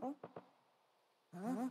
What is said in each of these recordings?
啊？啊？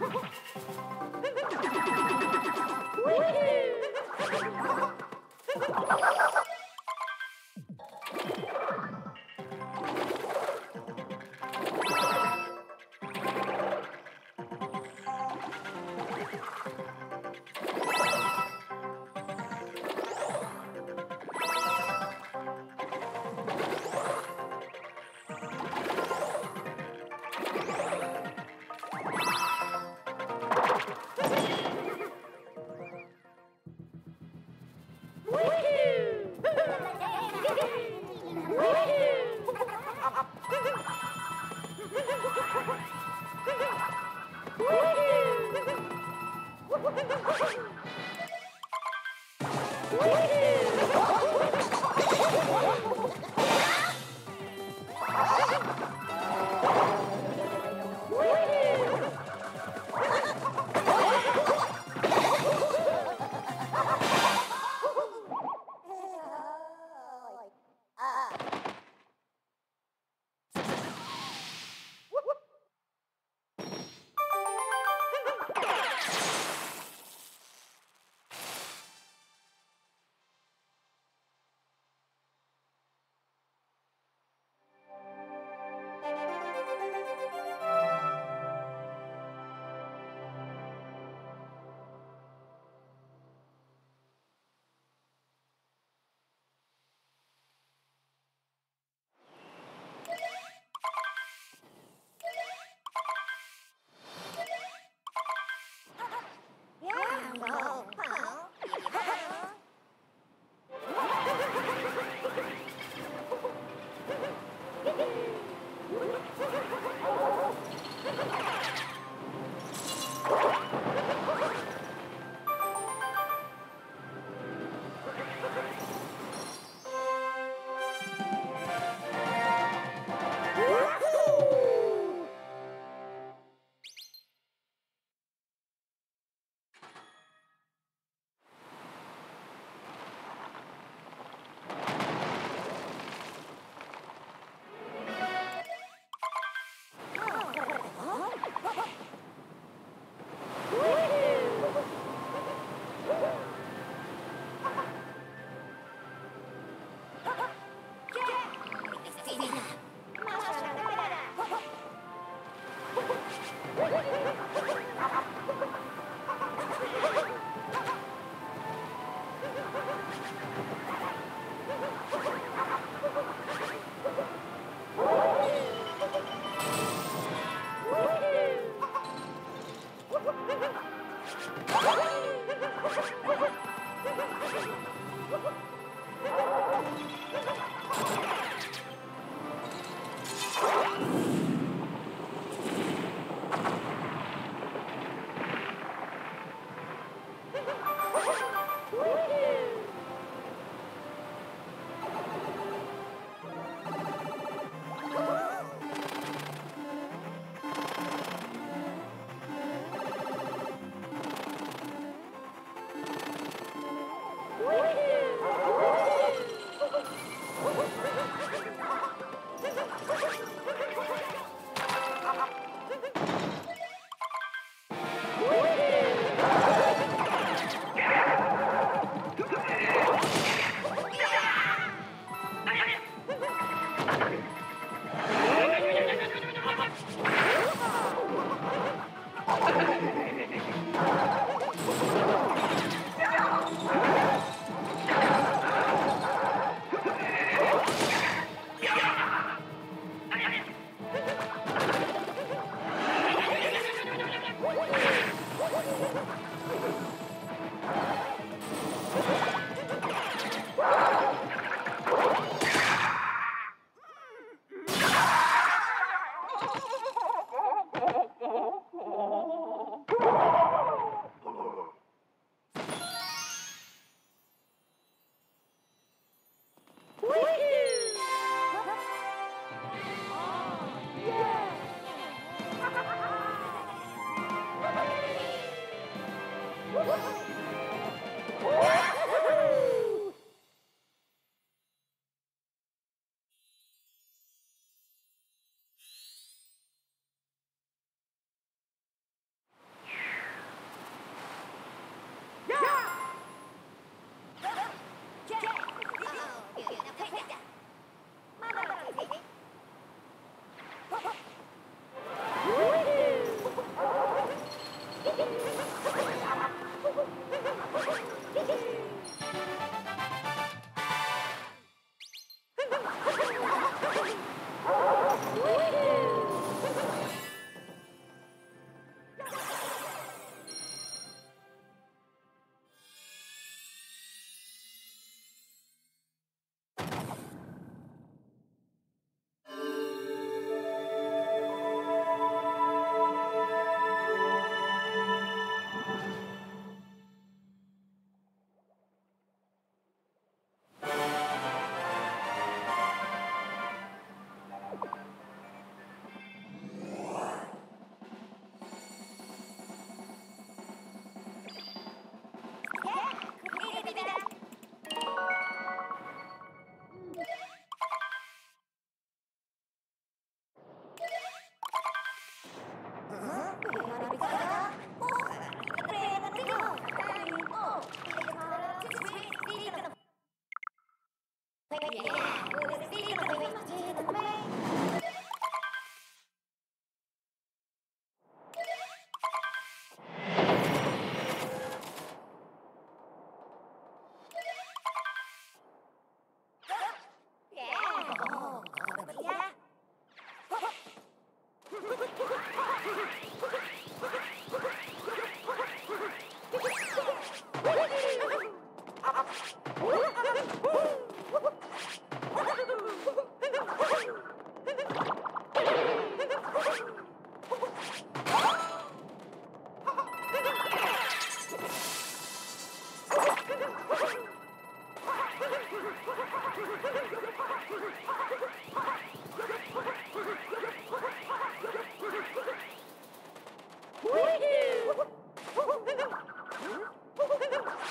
Woohoo! Woo-hoo!